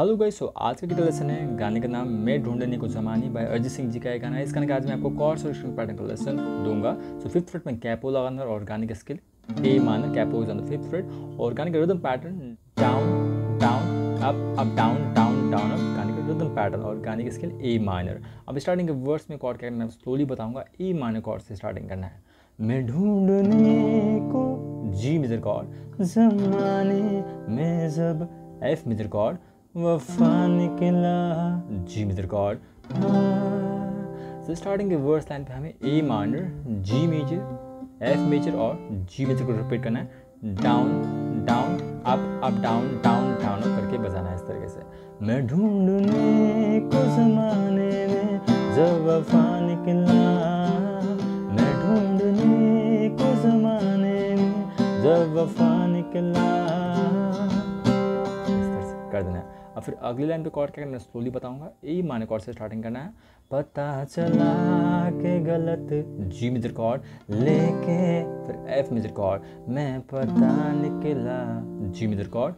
Hello guys so आज का guitar lesson है गाने का नाम मैं ढूँढने को जमानी बाय अरिजीत सिंह जी का एक गाना है। इस गाने का आज मैं आपको और स्ट्रिंग पैटर्न का लेसन दूँगा। सो फिफ्थ फ्रेट में कैपो लगाना और गाने का scale A minor capo is on the fifth fret और गाने का rhythm pattern down down up up down down down up गाने का रिदम पैटर्न और गाने का स्किल ए माइनर अब स्टार्टिंग के वर्ड्स में कॉर्ड क्या मैं स्लोली बताऊँगा। ए माइनर कॉर्ड से स्टार्टिंग करना है। मैं ढूँढने को जी मेजर कॉर्ड जमाने में जब एफ़ मेजर कॉर्ड वफा निकला। जी मेजर कॉर्ड तो स्टार्टिंग के वर्स लाइन पे हमें A minor G major F major और जी मेजर को रिपीट करना है। Down down up up down down down up करके बजाना है इस तरीके से। मैं ढूँढने को जमाने में जब वफा निकला, मैं ढूँढने को जमाने में जब वफा निकला। और फिर अगली लाइन पे कॉर्ड क्या करना है? स्लोली बताऊँगा। ए, माने कॉर्ड से स्टार्टिंग करना है। पता चला के गलत। जी मेजर कॉर्ड लेके, फिर एफ़ मेजर कॉर्ड मैं पता निकला। जी मेजर कॉर्ड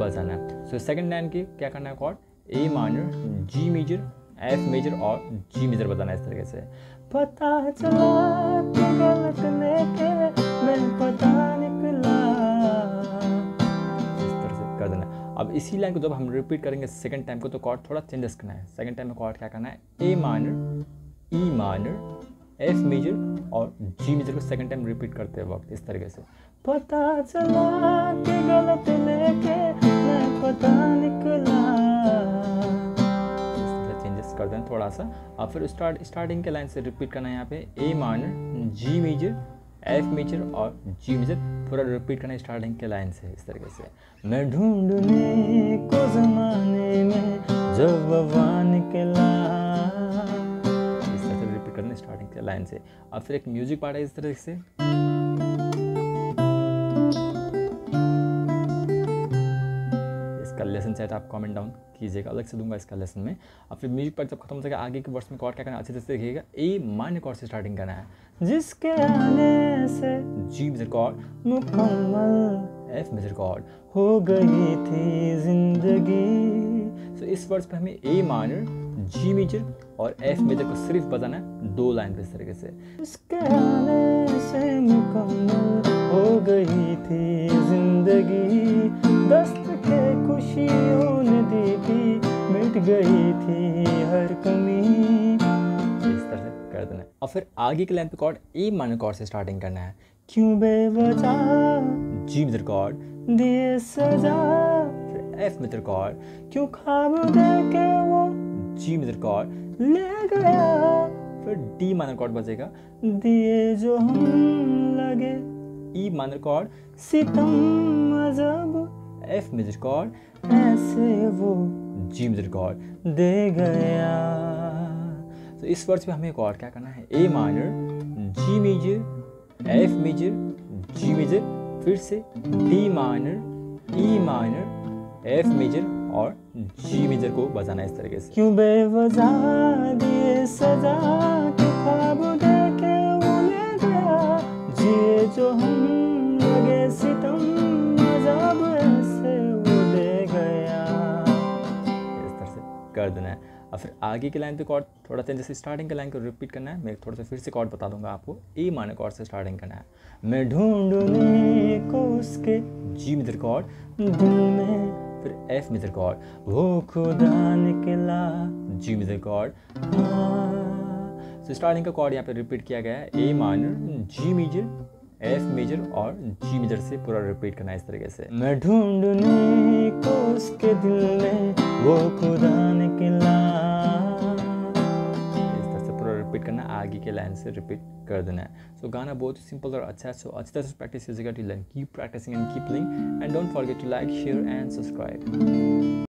बजाना सो सेकंड लाइन की क्या करना है chord A minor G major F major और जी मेजर बजाना है इस तरीके से। पता चला के गलत लेके मैं इसी लाइन को जब हम रिपीट करेंगे सेकंड टाइम को तो कॉर्ड थोड़ा चेंजेस करना है। सेकंड टाइम में कॉर्ड क्या करना है? A minor E minor F major और जी मेजर को सेकंड टाइम रिपीट करते वक्त, इस तरीके से। पता चला कि गलत लेके मैं पता निकला। चेंजेस कर दें थोड़ा सा। अब फिर स्टार्ट स्टार्टिंग के लाइन से रिपीट करना है यहाँ पे। A minor G major F major और जी मेजर पूरा रिपीट करना स्टार्टिंग के लाइन से इस तरीके से। मैं ढूँढने को जमाने में जब के इस तरह से रिपीट करना स्टार्टिंग के लाइन से और फिर एक म्यूज़िक पार्ट है इस तरह से। चाहे तो आप कमेंट डाउन कीजिएगा, अलग से दूँगा इसका लेसन में। और फिर म्यूज़िक पार्ट जब खत्म हो जाएगा, आगे के वर्ष में कॉर्ड क्या करना अच्छे से देखिएगा ए मान्य कॉर्ड से स्टार्टिंग करना है। जिसके आने से जी मेजर कॉर्ड मुकम्मल एफ़ मेजर कॉर्ड हो गई थी ज़िंदगी। तो इस वर्ष पे हमें ए माइनर जी मेजर और एफ़ मेजर को सिर्फ़ बजाना है दो लाइन पे इस तरीके से। इसके आने से मुकम्मल हो गई थी ज़िंदगी। दस्त के मिट गई थी हर कमी। इस तरह से कर देना है। और फिर आगे के लाइन पे कॉर्ड ए माइनर कॉर्ड से स्टार्टिंग करना है। क्यों बेवजह जी मेजर कॉर्ड दिए सजा? फिर एफ़ मेजर कॉर्ड क्यों ख्वाब देके वो जी मेजर कॉर्ड ले गया? फिर डी माइनर कॉर्ड बजेगा। दिए जो हम लगे। ई माइनर कॉर्ड सितम अजब। एफ़ मेजर कॉर्ड ऐसे वो जी मेजर कॉर्ड दे गया। तो इस वर्ष में हमें एक और क्या करना है? A minor G major F major G major फिर से D minor E minor F major और जी मेजर को बजाना इस तरीके से। क्यों बेवजह दिए सजा के कर देना है। और फिर आगे की लाइन पे कॉर्ड थोड़ा सा, जैसे स्टार्टिंग के लाइन को रिपीट करना है, मैं थोड़ा सा फिर से कॉर्ड बता दूँगा आपको। ए माने कॉर्ड से स्टार्टिंग करना है। मैं ढूँढने को उसके जी मेजर कॉर्ड दिल में फिर एफ़ मेजर कॉर्ड वो खुदा निकला जी मेजर कॉर्ड स्टार्टिंग का कॉर्ड यहाँ पे रिपीट किया गया है। A minor G major F major और जी मेजर से पूरा रिपीट करना इस तरीके से। मैं ढूँढने को उसके दिल में वो खुदा निकला इस तरह से पूरा रिपीट करना आगे के लाइन से रिपीट कर देना है। सो so, गाना बहुत ही सिंपल और अच्छा है। सो अच्छी तरह से प्रैक्टिस कीजिएगा to learn keep practising and keep learning and don't forget to like share and subscribe